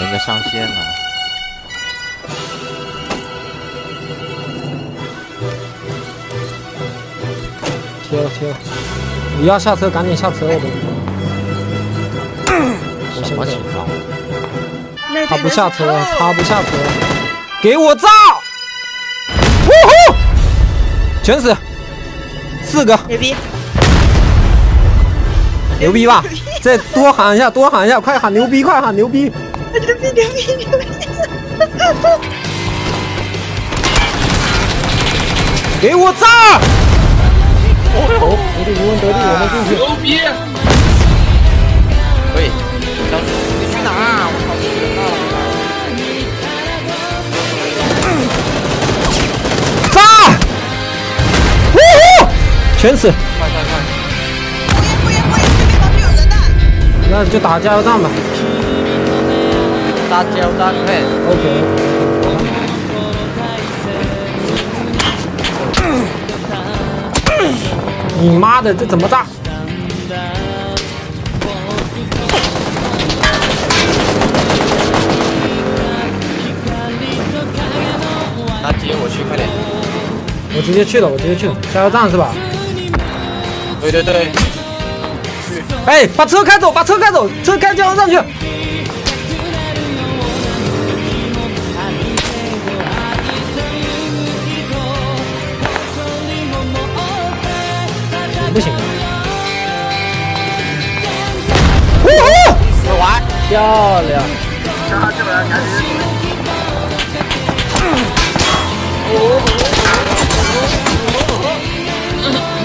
人家上线了。贴了贴了，你要下车赶紧下车，我的。什么情况？他不下车，他不下车，给我炸！呜呼，全死，四个，牛逼，牛逼吧？再多喊一下，多喊一下，快喊牛逼，快喊牛逼！牛逼牛逼牛逼！给我炸！哦，得力，无问得利，我们进去。牛逼！可以，你去哪儿？我操，死人了！炸！呜呼，全死。那就打加油站吧。打加油站快！OK。你妈的，这怎么炸？那接我去，快点！我直接去了，我直接去了，加油站是吧？对对对，哎，把车开走，把车开走，车开加油站去。行不行啊？呜呼，吃完。漂亮！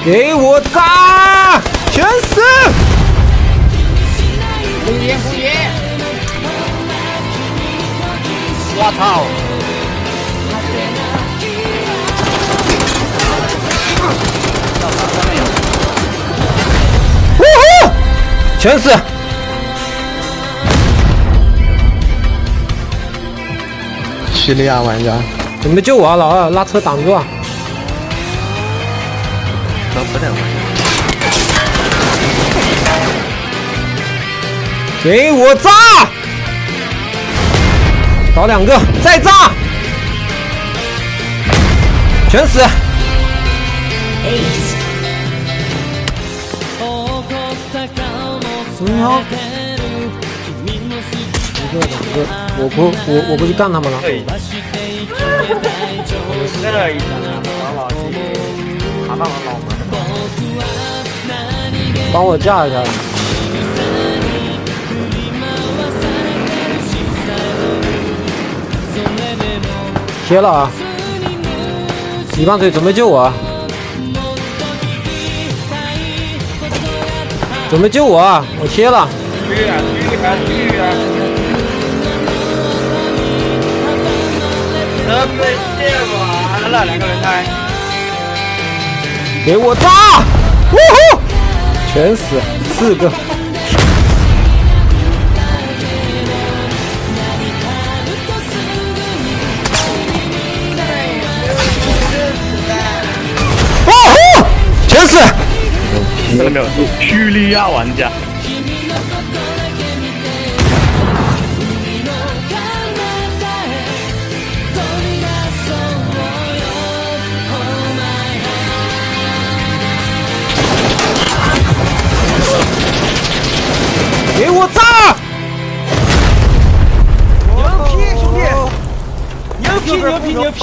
给我炸，全死！红烟红烟！我操！呜呼，全死！叙利亚玩家，准备救我啊，老二，拉车挡住啊！都不能给我炸！搞两个，再炸！全死！怎么样？一个两个，我不我我不去干他们了。对。这个一老老麻烦老们。帮我架一下。贴了啊！一棒腿准备救我啊！准备救我啊！我贴了。去啊去啊去啊！这被卸完了，两个人开。给我炸！呜呼，全死，四个。看到没有？叙利亚玩家。给我炸！牛批兄弟，牛批牛批牛批！